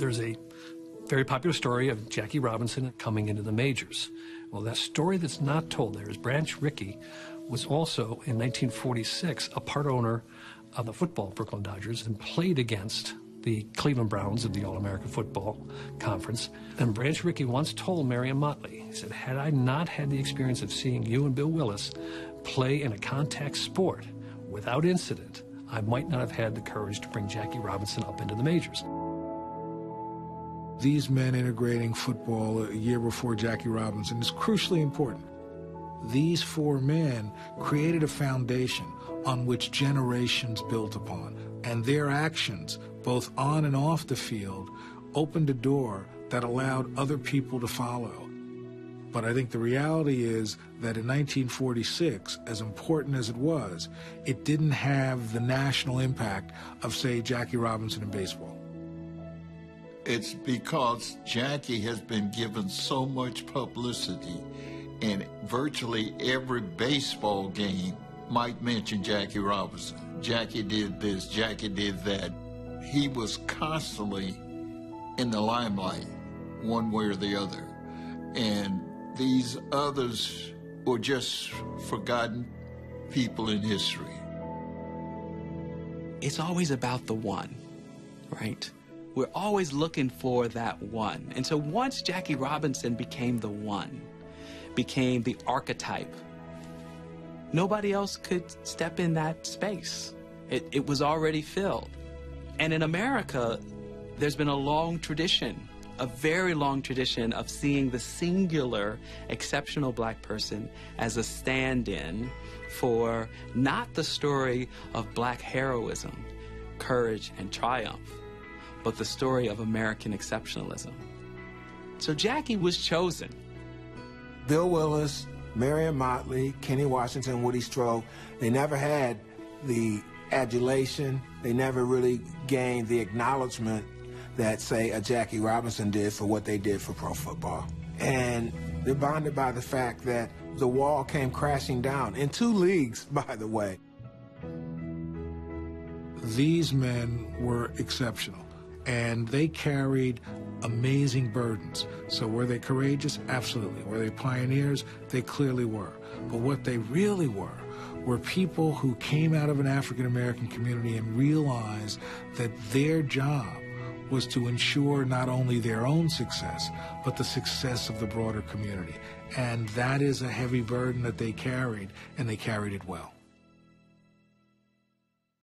There's a very popular story of Jackie Robinson coming into the majors. Well, that story that's not told there is Branch Rickey was also in 1946 a part owner of the football Brooklyn Dodgers and played against the Cleveland Browns of the All American Football Conference. And Branch Rickey once told Marion Motley, he said, Had I not had the experience of seeing you and Bill Willis play in a contact sport without incident, I might not have had the courage to bring Jackie Robinson up into the majors. These men integrating football a year before Jackie Robinson is crucially important. These four men created a foundation on which generations built upon, and their actions, both on and off the field, opened a door that allowed other people to follow. But I think the reality is that in 1946, as important as it was, it didn't have the national impact of, say, Jackie Robinson in baseball. It's because Jackie has been given so much publicity, and virtually every baseball game might mention Jackie Robinson. Jackie did this, Jackie did that. He was constantly in the limelight, one way or the other. And these others were just forgotten people in history. It's always about the one, right? We're always looking for that one. And so once Jackie Robinson became the one, became the archetype, nobody else could step in that space. It, it was already filled. And in America, there's been a long tradition a very long tradition of seeing the singular, exceptional black person as a stand in for not the story of black heroism, courage, and triumph, but the story of American exceptionalism. So Jackie was chosen. Bill Willis, Marion Motley, Kenny Washington, Woody Strode, they never had the adulation, they never really gained the acknowledgement that, say, a Jackie Robinson did for what they did for pro football. And they're bonded by the fact that the wall came crashing down in two leagues, by the way. These men were exceptional, and they carried amazing burdens. So were they courageous? Absolutely. Were they pioneers? They clearly were. But what they really were were people who came out of an African American community and realized that their job was to ensure not only their own success, but the success of the broader community. And that is a heavy burden that they carried, and they carried it well.